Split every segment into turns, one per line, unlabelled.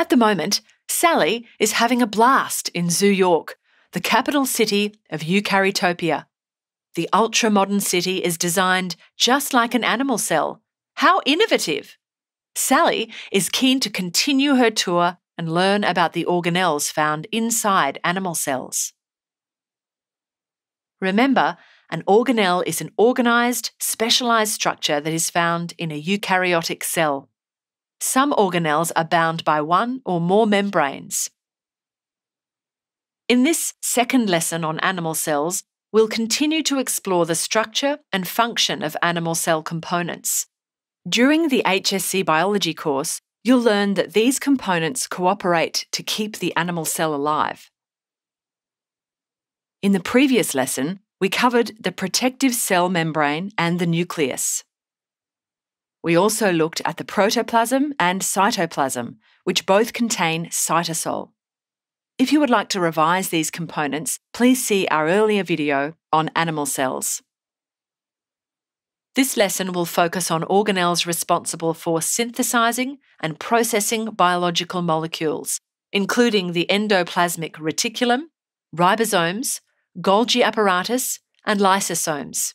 At the moment, Sally is having a blast in Zoo York, the capital city of Eukarytopia. The ultra modern city is designed just like an animal cell. How innovative! Sally is keen to continue her tour and learn about the organelles found inside animal cells. Remember, an organelle is an organised, specialised structure that is found in a eukaryotic cell. Some organelles are bound by one or more membranes. In this second lesson on animal cells, we'll continue to explore the structure and function of animal cell components. During the HSC biology course, you'll learn that these components cooperate to keep the animal cell alive. In the previous lesson, we covered the protective cell membrane and the nucleus. We also looked at the protoplasm and cytoplasm, which both contain cytosol. If you would like to revise these components, please see our earlier video on animal cells. This lesson will focus on organelles responsible for synthesizing and processing biological molecules, including the endoplasmic reticulum, ribosomes, Golgi apparatus, and lysosomes.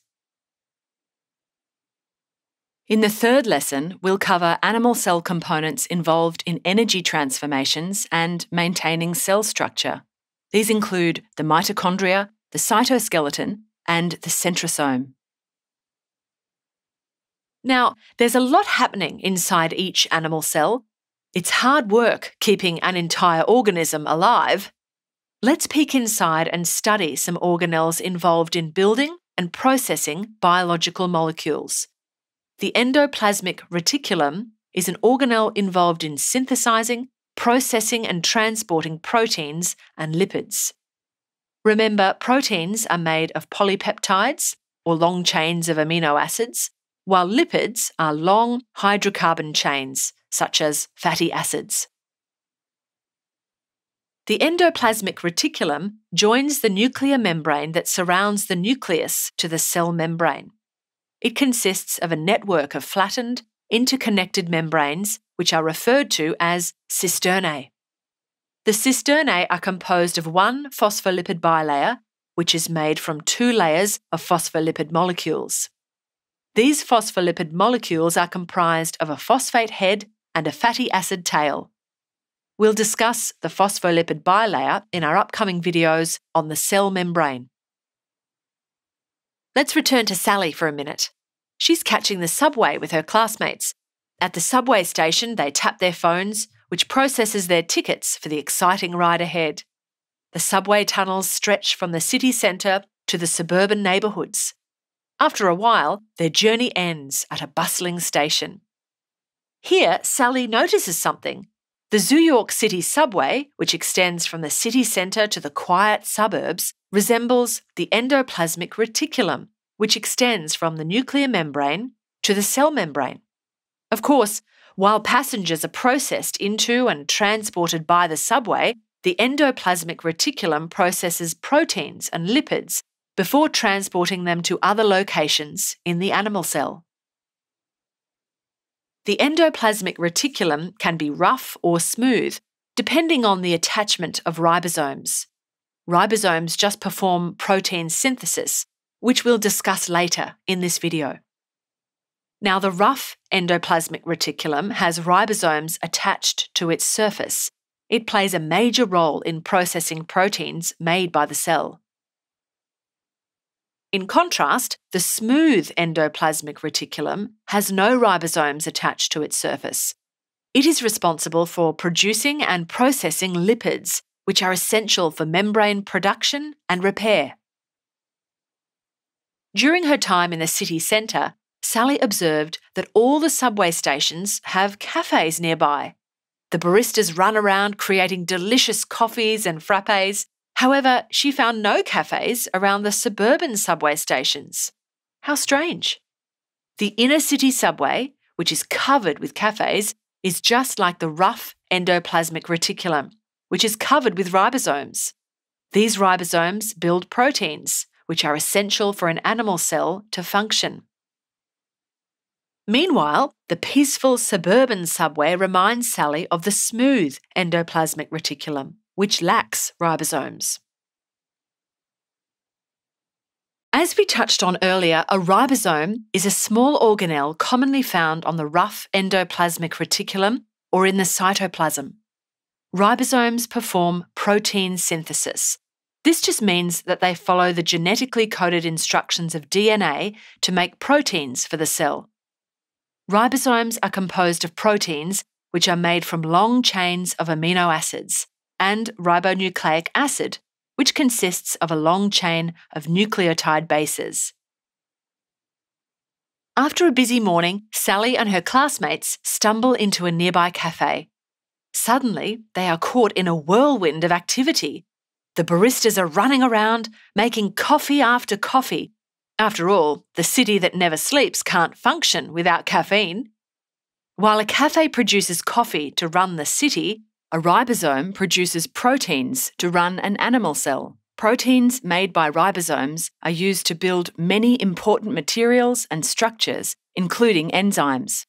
In the third lesson, we'll cover animal cell components involved in energy transformations and maintaining cell structure. These include the mitochondria, the cytoskeleton, and the centrosome. Now, there's a lot happening inside each animal cell. It's hard work keeping an entire organism alive. Let's peek inside and study some organelles involved in building and processing biological molecules. The endoplasmic reticulum is an organelle involved in synthesizing, processing, and transporting proteins and lipids. Remember, proteins are made of polypeptides, or long chains of amino acids, while lipids are long hydrocarbon chains, such as fatty acids. The endoplasmic reticulum joins the nuclear membrane that surrounds the nucleus to the cell membrane. It consists of a network of flattened, interconnected membranes, which are referred to as cisternae. The cisternae are composed of one phospholipid bilayer, which is made from two layers of phospholipid molecules. These phospholipid molecules are comprised of a phosphate head and a fatty acid tail. We'll discuss the phospholipid bilayer in our upcoming videos on the cell membrane. Let's return to Sally for a minute. She's catching the subway with her classmates. At the subway station, they tap their phones, which processes their tickets for the exciting ride ahead. The subway tunnels stretch from the city centre to the suburban neighbourhoods. After a while, their journey ends at a bustling station. Here, Sally notices something. The Zoo York City subway, which extends from the city centre to the quiet suburbs, resembles the endoplasmic reticulum, which extends from the nuclear membrane to the cell membrane. Of course, while passengers are processed into and transported by the subway, the endoplasmic reticulum processes proteins and lipids before transporting them to other locations in the animal cell. The endoplasmic reticulum can be rough or smooth, depending on the attachment of ribosomes ribosomes just perform protein synthesis, which we'll discuss later in this video. Now, the rough endoplasmic reticulum has ribosomes attached to its surface. It plays a major role in processing proteins made by the cell. In contrast, the smooth endoplasmic reticulum has no ribosomes attached to its surface. It is responsible for producing and processing lipids which are essential for membrane production and repair. During her time in the city centre, Sally observed that all the subway stations have cafes nearby. The baristas run around creating delicious coffees and frappes. However, she found no cafes around the suburban subway stations. How strange. The inner city subway, which is covered with cafes, is just like the rough endoplasmic reticulum which is covered with ribosomes. These ribosomes build proteins, which are essential for an animal cell to function. Meanwhile, the peaceful suburban subway reminds Sally of the smooth endoplasmic reticulum, which lacks ribosomes. As we touched on earlier, a ribosome is a small organelle commonly found on the rough endoplasmic reticulum or in the cytoplasm. Ribosomes perform protein synthesis. This just means that they follow the genetically coded instructions of DNA to make proteins for the cell. Ribosomes are composed of proteins which are made from long chains of amino acids and ribonucleic acid, which consists of a long chain of nucleotide bases. After a busy morning, Sally and her classmates stumble into a nearby cafe. Suddenly, they are caught in a whirlwind of activity. The baristas are running around, making coffee after coffee. After all, the city that never sleeps can't function without caffeine. While a cafe produces coffee to run the city, a ribosome produces proteins to run an animal cell. Proteins made by ribosomes are used to build many important materials and structures, including enzymes.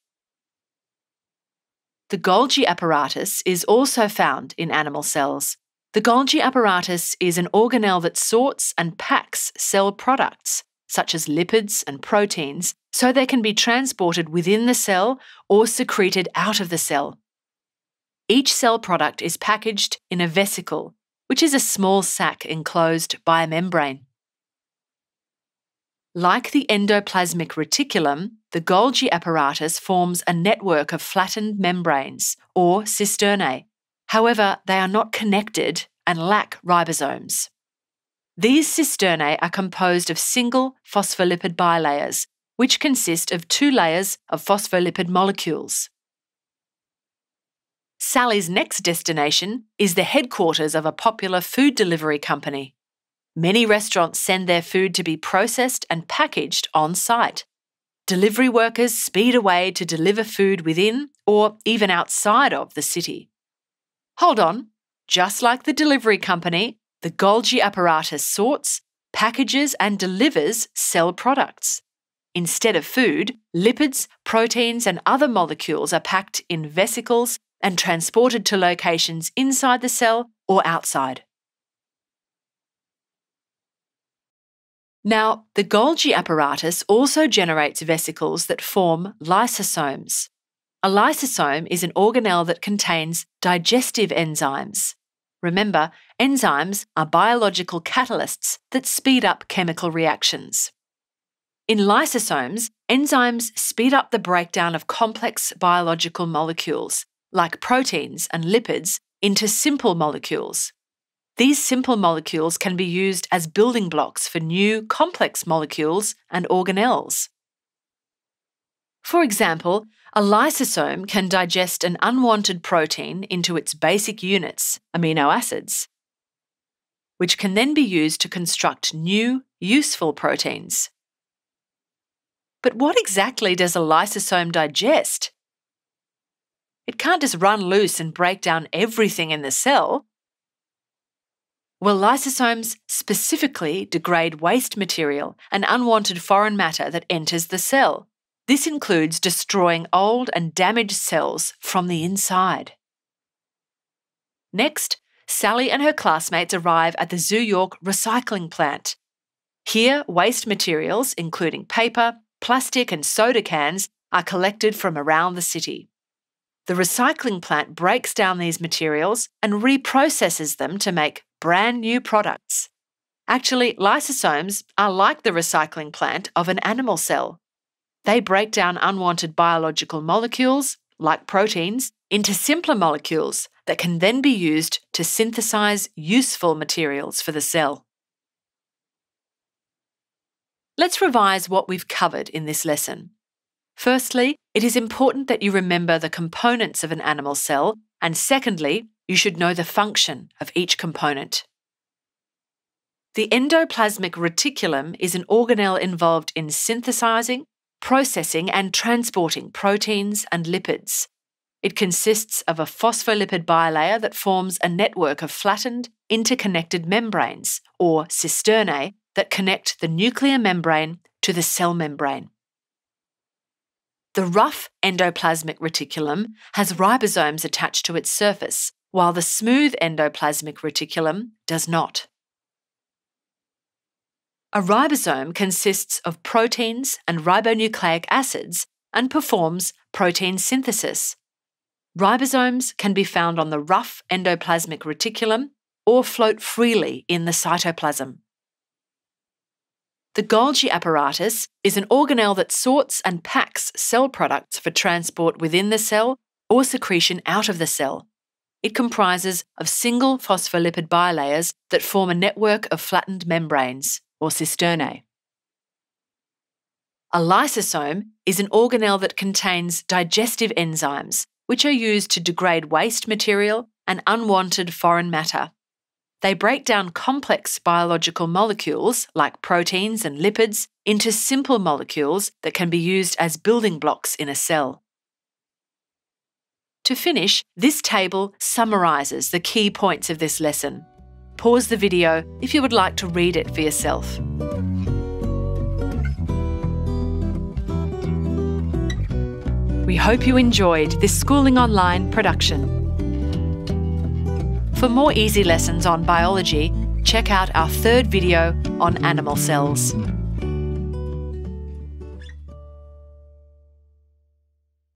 The Golgi apparatus is also found in animal cells. The Golgi apparatus is an organelle that sorts and packs cell products, such as lipids and proteins, so they can be transported within the cell or secreted out of the cell. Each cell product is packaged in a vesicle, which is a small sac enclosed by a membrane. Like the endoplasmic reticulum, the Golgi apparatus forms a network of flattened membranes, or cisternae. However, they are not connected and lack ribosomes. These cisternae are composed of single phospholipid bilayers, which consist of two layers of phospholipid molecules. Sally's next destination is the headquarters of a popular food delivery company. Many restaurants send their food to be processed and packaged on site. Delivery workers speed away to deliver food within or even outside of the city. Hold on, just like the delivery company, the Golgi apparatus sorts, packages, and delivers cell products. Instead of food, lipids, proteins, and other molecules are packed in vesicles and transported to locations inside the cell or outside. Now, the Golgi apparatus also generates vesicles that form lysosomes. A lysosome is an organelle that contains digestive enzymes. Remember, enzymes are biological catalysts that speed up chemical reactions. In lysosomes, enzymes speed up the breakdown of complex biological molecules like proteins and lipids, into simple molecules. These simple molecules can be used as building blocks for new complex molecules and organelles. For example, a lysosome can digest an unwanted protein into its basic units, amino acids, which can then be used to construct new, useful proteins. But what exactly does a lysosome digest? It can't just run loose and break down everything in the cell. Well, lysosomes specifically degrade waste material and unwanted foreign matter that enters the cell. This includes destroying old and damaged cells from the inside. Next, Sally and her classmates arrive at the Zoo York recycling plant. Here, waste materials, including paper, plastic, and soda cans, are collected from around the city. The recycling plant breaks down these materials and reprocesses them to make brand new products. Actually, lysosomes are like the recycling plant of an animal cell. They break down unwanted biological molecules, like proteins, into simpler molecules that can then be used to synthesize useful materials for the cell. Let's revise what we've covered in this lesson. Firstly, it is important that you remember the components of an animal cell, and secondly, you should know the function of each component. The endoplasmic reticulum is an organelle involved in synthesizing, processing, and transporting proteins and lipids. It consists of a phospholipid bilayer that forms a network of flattened, interconnected membranes, or cisternae, that connect the nuclear membrane to the cell membrane. The rough endoplasmic reticulum has ribosomes attached to its surface, while the smooth endoplasmic reticulum does not. A ribosome consists of proteins and ribonucleic acids and performs protein synthesis. Ribosomes can be found on the rough endoplasmic reticulum or float freely in the cytoplasm. The Golgi apparatus is an organelle that sorts and packs cell products for transport within the cell or secretion out of the cell. It comprises of single phospholipid bilayers that form a network of flattened membranes, or cisternae. A lysosome is an organelle that contains digestive enzymes, which are used to degrade waste material and unwanted foreign matter. They break down complex biological molecules, like proteins and lipids, into simple molecules that can be used as building blocks in a cell. To finish, this table summarises the key points of this lesson. Pause the video if you would like to read it for yourself. We hope you enjoyed this Schooling Online production. For more easy lessons on biology, check out our third video on animal cells.